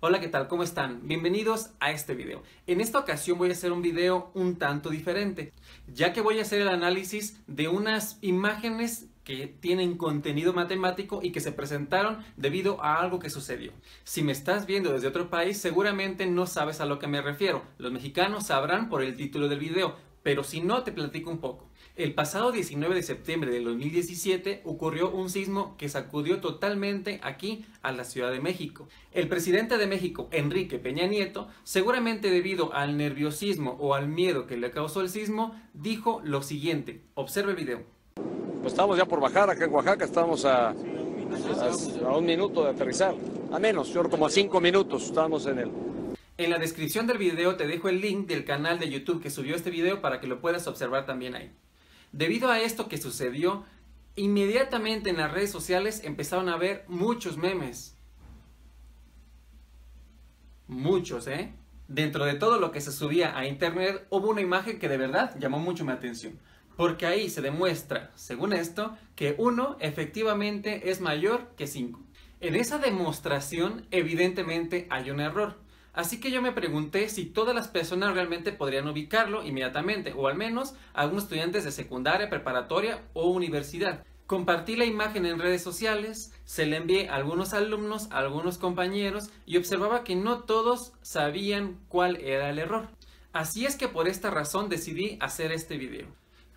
Hola, ¿qué tal? ¿Cómo están? Bienvenidos a este video. En esta ocasión voy a hacer un video un tanto diferente, ya que voy a hacer el análisis de unas imágenes que tienen contenido matemático y que se presentaron debido a algo que sucedió. Si me estás viendo desde otro país, seguramente no sabes a lo que me refiero. Los mexicanos sabrán por el título del video, pero si no, te platico un poco. El pasado 19 de septiembre del 2017 ocurrió un sismo que sacudió totalmente aquí a la Ciudad de México. El presidente de México, Enrique Peña Nieto, seguramente debido al nerviosismo o al miedo que le causó el sismo, dijo lo siguiente. Observe el video. Pues estamos ya por bajar acá en Oaxaca, estamos a, a, un minuto de aterrizar, a menos, yo como a cinco minutos estamos en el... En la descripción del video te dejo el link del canal de YouTube que subió este video para que lo puedas observar también ahí. Debido a esto que sucedió, inmediatamente en las redes sociales empezaron a ver muchos memes. Muchos, ¿eh? Dentro de todo lo que se subía a internet hubo una imagen que de verdad llamó mucho mi atención. Porque ahí se demuestra, según esto, que 1 efectivamente es mayor que 5. En esa demostración evidentemente hay un error. Así que yo me pregunté si todas las personas realmente podrían ubicarlo inmediatamente, o al menos algunos estudiantes de secundaria, preparatoria o universidad. Compartí la imagen en redes sociales, se la envié a algunos alumnos, a algunos compañeros y observaba que no todos sabían cuál era el error. Así es que por esta razón decidí hacer este video.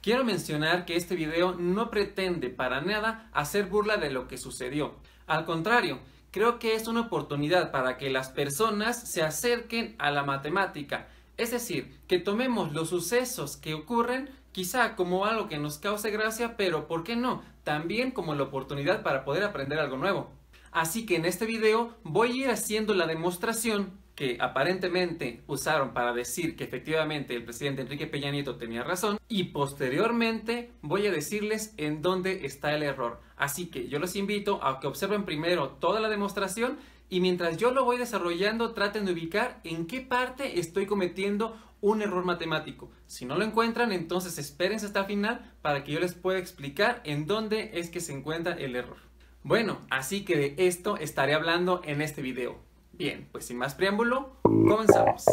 Quiero mencionar que este video no pretende para nada hacer burla de lo que sucedió. Al contrario, creo que es una oportunidad para que las personas se acerquen a la matemática. Es decir, que tomemos los sucesos que ocurren quizá como algo que nos cause gracia, pero ¿por qué no? También como la oportunidad para poder aprender algo nuevo. Así que en este video voy a ir haciendo la demostración que aparentemente usaron para decir que efectivamente el presidente Enrique Peña Nieto tenía razón y posteriormente voy a decirles en dónde está el error. Así que yo los invito a que observen primero toda la demostración y mientras yo lo voy desarrollando traten de ubicar en qué parte estoy cometiendo un error matemático. Si no lo encuentran, entonces espérense hasta el final para que yo les pueda explicar en dónde es que se encuentra el error. Bueno, así que de esto estaré hablando en este video. Bien, pues sin más preámbulo, comenzamos.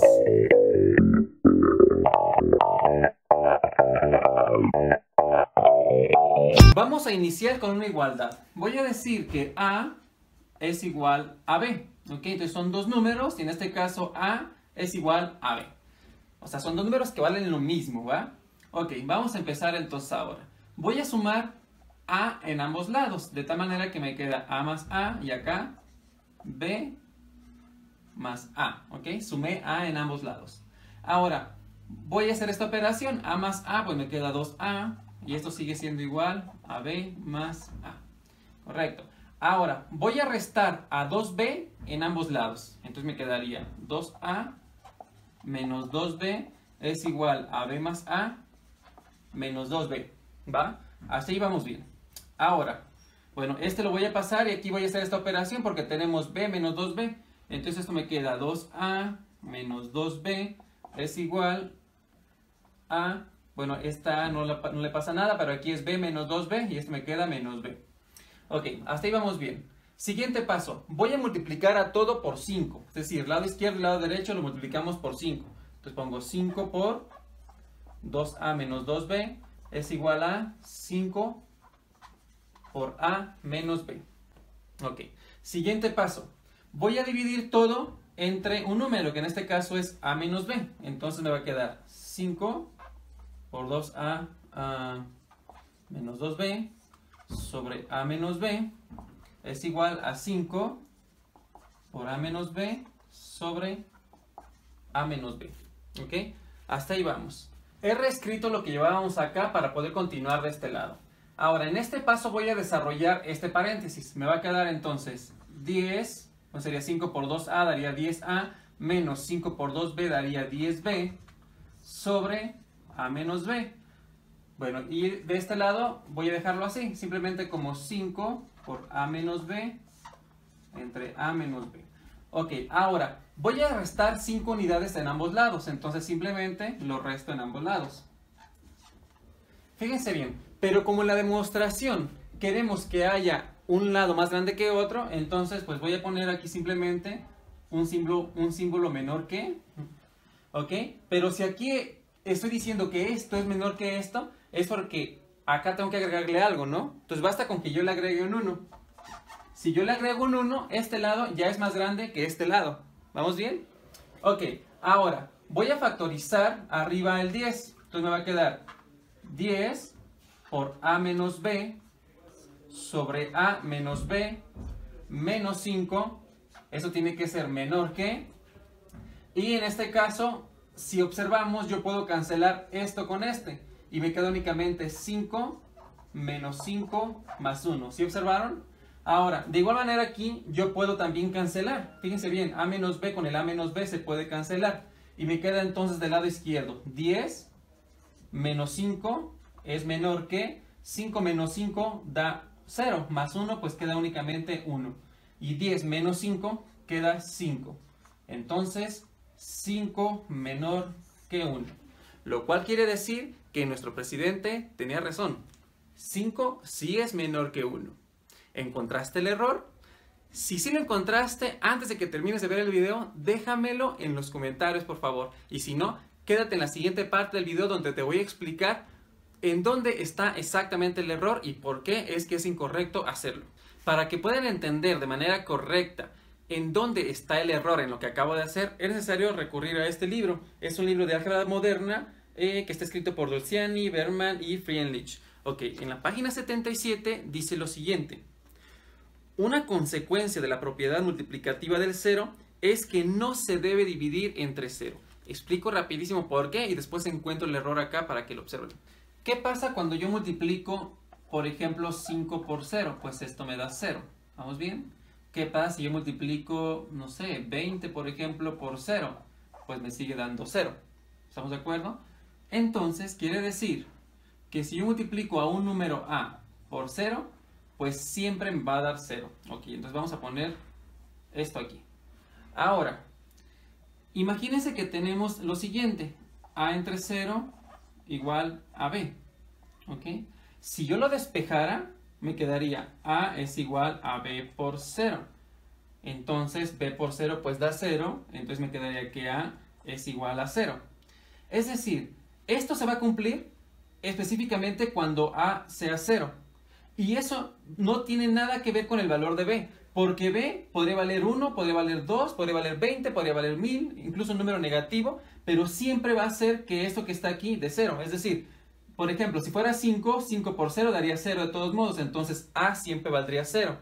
Vamos a iniciar con una igualdad. Voy a decir que A es igual a B. ¿Ok? Entonces son dos números y en este caso A es igual a B. O sea, son dos números que valen lo mismo, ¿va? Ok, vamos a empezar entonces ahora. Voy a sumar A en ambos lados, de tal manera que me queda A más A y acá B más A, ¿ok? Sumé A en ambos lados. Ahora, voy a hacer esta operación, A más A, pues me queda 2A, y esto sigue siendo igual a B más A. Correcto. Ahora, voy a restar a 2B en ambos lados. Entonces me quedaría 2A menos 2B es igual a B más A menos 2B. ¿Va? Así vamos bien. Ahora, bueno, este lo voy a pasar y aquí voy a hacer esta operación porque tenemos B menos 2B. Entonces esto me queda 2A menos 2B es igual a, bueno, esta no, no le pasa nada, pero aquí es B menos 2B y esto me queda menos B. Ok, hasta ahí vamos bien. Siguiente paso, voy a multiplicar a todo por 5. Es decir, lado izquierdo y lado derecho lo multiplicamos por 5. Entonces pongo 5 por 2A menos 2B es igual a 5 por A menos B. Ok, siguiente paso voy a dividir todo entre un número, que en este caso es a menos b. Entonces me va a quedar 5 por 2a menos 2b sobre a menos b es igual a 5 por a menos b sobre a menos b. ¿Ok? Hasta ahí vamos. He reescrito lo que llevábamos acá para poder continuar de este lado. Ahora, en este paso voy a desarrollar este paréntesis. Me va a quedar entonces 10 sería 5 por 2a daría 10a, menos 5 por 2b daría 10b, sobre a menos b. Bueno, y de este lado voy a dejarlo así, simplemente como 5 por a menos b entre a menos b. Ok, ahora voy a restar 5 unidades en ambos lados, entonces simplemente lo resto en ambos lados. Fíjense bien, pero como la demostración queremos que haya un lado más grande que otro, entonces pues voy a poner aquí simplemente un símbolo, un símbolo menor que, ¿ok? Pero si aquí estoy diciendo que esto es menor que esto, es porque acá tengo que agregarle algo, ¿no? Entonces basta con que yo le agregue un 1. Si yo le agrego un 1, este lado ya es más grande que este lado. ¿Vamos bien? Ok, ahora voy a factorizar arriba el 10. Entonces me va a quedar 10 por a menos b sobre a menos b menos 5. Eso tiene que ser menor que. Y en este caso, si observamos, yo puedo cancelar esto con este. Y me queda únicamente 5 menos 5 más 1. ¿Sí observaron? Ahora, de igual manera aquí yo puedo también cancelar. Fíjense bien, a menos b con el a menos b se puede cancelar. Y me queda entonces del lado izquierdo 10 menos 5 es menor que 5 menos 5 da 0, más 1 pues queda únicamente 1. Y 10 menos 5 queda 5. Entonces 5 menor que 1. Lo cual quiere decir que nuestro presidente tenía razón. 5 sí es menor que 1. ¿Encontraste el error? Si sí lo encontraste, antes de que termines de ver el video, déjamelo en los comentarios, por favor. Y si no, quédate en la siguiente parte del video donde te voy a explicar en dónde está exactamente el error y por qué es que es incorrecto hacerlo. Para que puedan entender de manera correcta en dónde está el error en lo que acabo de hacer, es necesario recurrir a este libro. Es un libro de álgebra moderna eh, que está escrito por Dolciani, Berman y Friedrich. Ok, en la página 77 dice lo siguiente. Una consecuencia de la propiedad multiplicativa del cero es que no se debe dividir entre cero. Explico rapidísimo por qué y después encuentro el error acá para que lo observen. ¿Qué pasa cuando yo multiplico, por ejemplo, 5 por 0? Pues esto me da 0. ¿Vamos bien? ¿Qué pasa si yo multiplico, no sé, 20, por ejemplo, por 0? Pues me sigue dando 0. ¿Estamos de acuerdo? Entonces, quiere decir que si yo multiplico a un número A por 0, pues siempre me va a dar 0. Ok, entonces vamos a poner esto aquí. Ahora, imagínense que tenemos lo siguiente. A entre 0 igual a B. ¿Ok? Si yo lo despejara, me quedaría A es igual a B por 0. Entonces B por 0 pues da 0, entonces me quedaría que A es igual a 0. Es decir, esto se va a cumplir específicamente cuando A sea 0. Y eso no tiene nada que ver con el valor de B, porque B podría valer 1, podría valer 2, podría valer 20, podría valer 1000, incluso un número negativo, pero siempre va a ser que esto que está aquí de 0. Es decir, por ejemplo, si fuera 5, 5 por 0 daría 0 de todos modos, entonces A siempre valdría 0.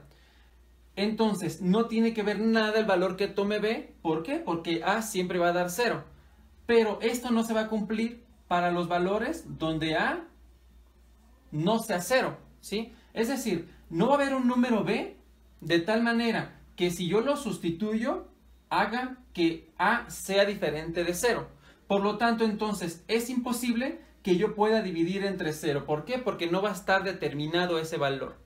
Entonces, no tiene que ver nada el valor que tome B. ¿Por qué? Porque A siempre va a dar 0. Pero esto no se va a cumplir para los valores donde A no sea 0. ¿sí? Es decir, no va a haber un número B de tal manera que si yo lo sustituyo, haga que A sea diferente de 0. Por lo tanto, entonces, es imposible que yo pueda dividir entre 0. ¿Por qué? Porque no va a estar determinado ese valor.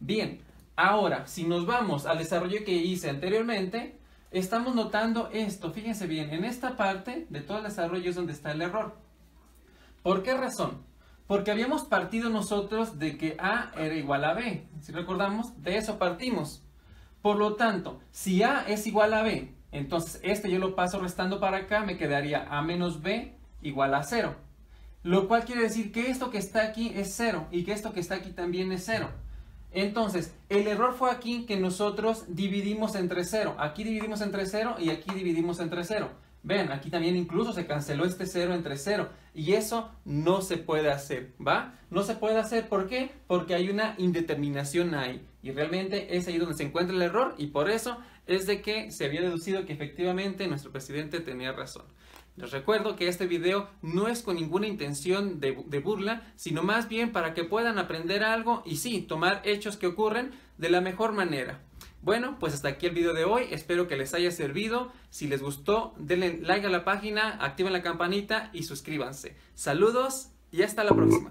Bien, ahora, si nos vamos al desarrollo que hice anteriormente, estamos notando esto. Fíjense bien, en esta parte de todo el desarrollo es donde está el error. ¿Por qué razón? Porque habíamos partido nosotros de que A era igual a B. Si recordamos, de eso partimos. Por lo tanto, si A es igual a B entonces, este yo lo paso restando para acá, me quedaría A menos B igual a 0. Lo cual quiere decir que esto que está aquí es 0 y que esto que está aquí también es 0. Entonces, el error fue aquí que nosotros dividimos entre 0. Aquí dividimos entre 0 y aquí dividimos entre 0. Vean, aquí también incluso se canceló este 0 entre 0. Y eso no se puede hacer, ¿va? No se puede hacer, ¿por qué? Porque hay una indeterminación ahí. Y realmente es ahí donde se encuentra el error y por eso es de que se había deducido que efectivamente nuestro presidente tenía razón. Les recuerdo que este video no es con ninguna intención de, de, burla, sino más bien para que puedan aprender algo y sí, tomar hechos que ocurren de la mejor manera. Bueno, pues hasta aquí el video de hoy, espero que les haya servido. Si les gustó, denle like a la página, activen la campanita y suscríbanse. Saludos y hasta la próxima.